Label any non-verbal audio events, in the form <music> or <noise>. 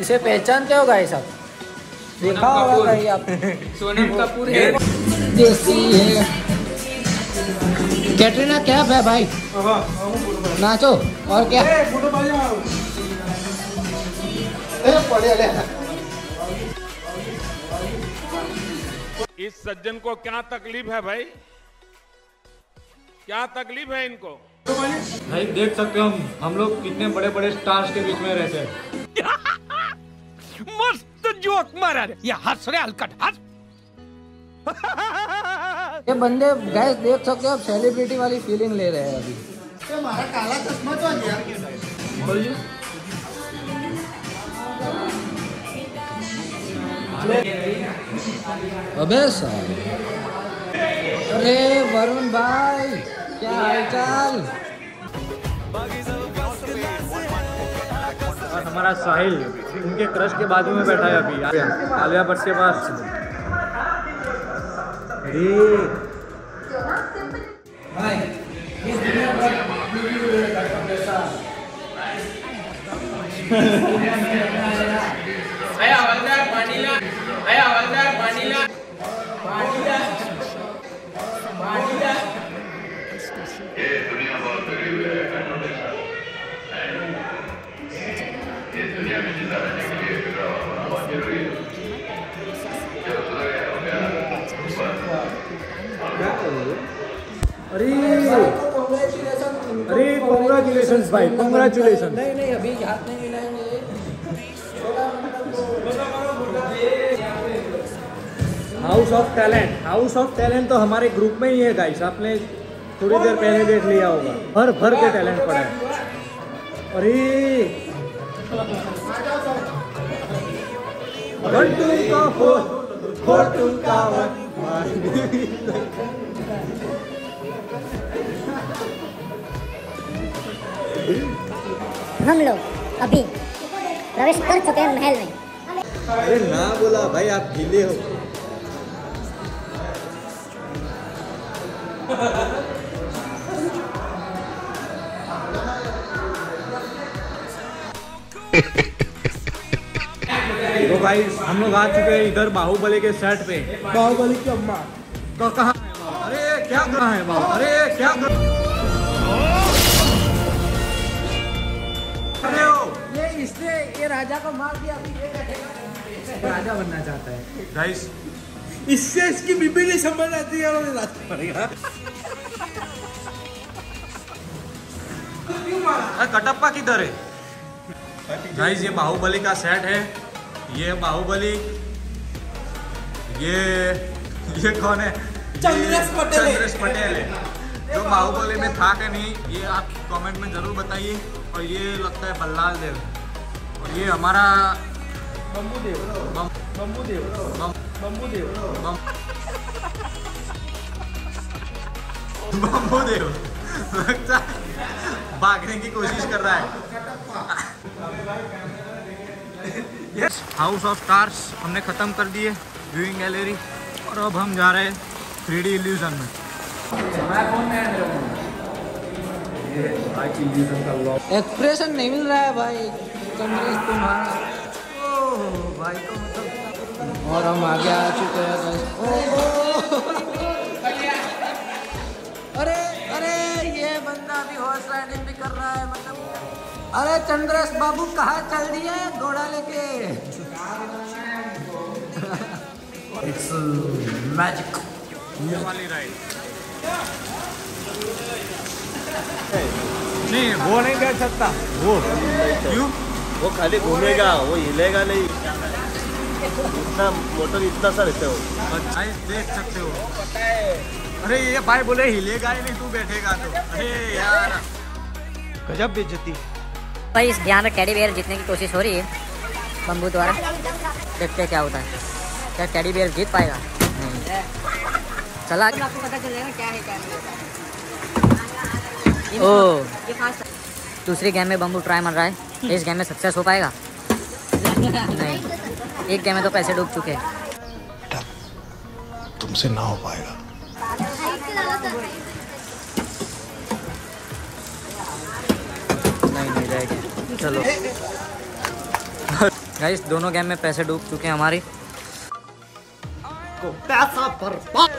इसे पहचानते हो गाइस आप? देखा होगा कहीं आप। सोनम <laughs> कपूर है। देसी है। कैटरीना कैफ है भाई? नाचो। और क्या? इस सज्जन को क्या तकलीफ़ है भाई? क्या तकलीफ़ है इनको? भाई देख सकते हो हम। हम लोग कितने बड़े बड़े स्टार्स के बीच में रहते हैं। मस्त जोक मारा रे। ये हंस रे हलकट हंस। ये बंदे गैस देख सकते हो आप सेलिब्रिटी वाली फीलिंग ले रहे हैं अभी। अबे साल अरे वरुण भाई क्या हालचाल? और हमारा साहिल उनके क्रश के बाजू में बैठा है अभी। आलिया भट्ट के पास। आया आया अरे अरे कॉन्ग्रेचुलेशन भाई कॉन्ग्रेचुलेशन नहीं नहीं अभी हाथ नहीं मिलाएँगे। House of talent house of talent तो हमारे ग्रुप में ही है गाइस आपने थोड़ी देर पहले देख लिया होगा। भर भर के टैलेंट पड़ा है। अरे हम लोग अभी प्रवेश कर चुके हैं महल में। अरे ना बोला भाई, आप ढीले हो। तो भाई हम लोग आ चुके हैं इधर बाहुबली के सेट पे। बाहुबली की अम्मा। तो कहाँ है अरे क्या कहा है बाबा? अरे क्या कर ये इसने ये राजा को मार दिया राजा बनना चाहता है। गाइस इससे इसकी बीबी नहीं समझ आती है और पड़ेगा कटप्पा किधर है? गाइस ये बाहुबली का सेट है। ये बाहुबली ये ये कौन है? चंद्रेश पटेल चंद्रेश पटेल है। जो बाहुबली में था कि नहीं ये आप कमेंट में ज़रूर बताइए। और ये लगता है बल्लाल देव। और ये हमारा बम्बू देव बम्बू देव बम्बू देव बम्बू देव लगता है भागने की कोशिश कर रहा है। हाउस ऑफ़ स्टार्स हमने ख़त्म कर दिए व्यूइंग गैलरी और अब हम जा रहे हैं थ्री डी इल्यूजन में। एक्सप्रेशन नहीं मिल रहा है भाई। चंद्रेश तुम्हारा। भाई तो मतलब और हम आगे आ चुके हैं guys। ओ, ओ, अरे अरे ये बंदा भी हॉर्स राइडिंग भी कर रहा है मतलब। अरे चंद्रेश बाबू कहाँ चल दिए घोड़ा लेके। इट्स मैजिक ये वाली राइड नहीं वो नहीं कर सकता। वो। क्यों? वो खाली घूमेगा वो हिलेगा नहीं। इतना मोटर इतना सा रहते हो। गाइस देख सकते हो। अरे ये भाई बोले हिलेगा ही नहीं तू बैठेगा तो। अरे यार। गजब बेइज्जती भाई इस यहाँ में टेडी बेयर जीतने की कोशिश हो रही है। बम्बू द्वारा। देखते क्या होता है। क्या टेडी बेयर जीत पाएगा? चला। आपको पता चल जाएगा क्या है क्या ओ। दूसरी गेम में बम्बू ट्राई मार रहा है। इस गेम में सक्सेस हो पाएगा? <laughs> नहीं। एक गेम में तो पैसे डूब चुके हैं। तुमसे ना हो पाएगा। रहेगा चलो। गाइस दोनों गेम में पैसे डूब चुके हैं हमारे। पैसा बर्बाद।